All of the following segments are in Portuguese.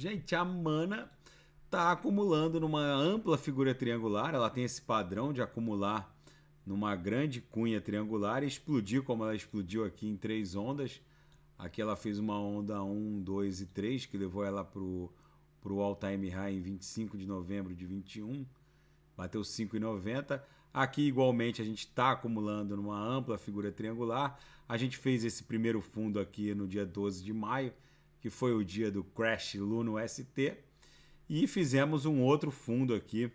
Gente, a mana está acumulando numa ampla figura triangular, ela tem esse padrão de acumular numa grande cunha triangular e explodir como ela explodiu aqui em três ondas. Aqui ela fez uma onda 1, 2 e 3, que levou ela para o all-time high em 25 de novembro de 21, bateu 5,90. Aqui, igualmente, a gente está acumulando numa ampla figura triangular. A gente fez esse primeiro fundo aqui no dia 12 de maio, que foi o dia do Crash Luno ST. E fizemos um outro fundo aqui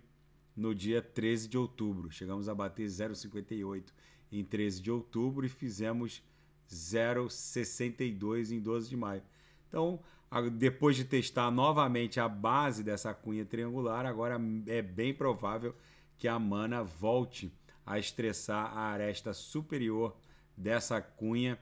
no dia 13 de outubro. Chegamos a bater 0,58 em 13 de outubro e fizemos 0,62 em 12 de maio. Então, depois de testar novamente a base dessa cunha triangular, agora é bem provável que a mana volte a estressar a aresta superior dessa cunha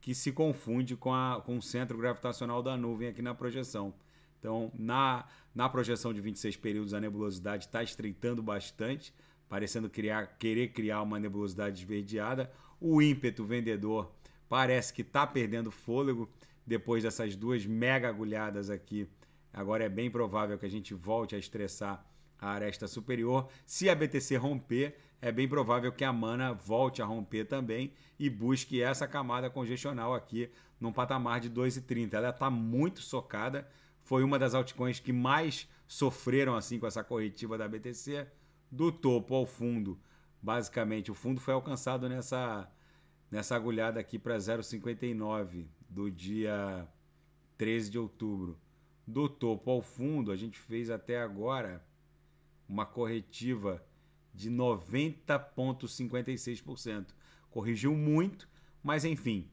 que se confunde com, a, com o centro gravitacional da nuvem aqui na projeção. Então, na, na projeção de 26 períodos, a nebulosidade está estreitando bastante, parecendo criar, querer criar uma nebulosidade esverdeada. O ímpeto vendedor parece que está perdendo fôlego depois dessas duas mega agulhadas aqui. Agora é bem provável que a gente volte a estressar a aresta superior. Se a BTC romper, é bem provável que a mana volte a romper também e busque essa camada congestional aqui num patamar de 2,30. Ela está muito socada, foi uma das altcoins que mais sofreram assim com essa corretiva da BTC, do topo ao fundo. Basicamente, o fundo foi alcançado nessa nessa agulhada aqui para 0,59 do dia 13 de outubro. Do topo ao fundo, a gente fez até agora uma corretiva de 90,56%. Corrigiu muito, mas enfim,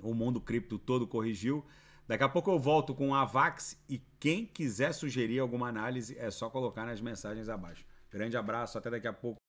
o mundo cripto todo corrigiu. Daqui a pouco eu volto com a Vax e quem quiser sugerir alguma análise é só colocar nas mensagens abaixo. Grande abraço, até daqui a pouco.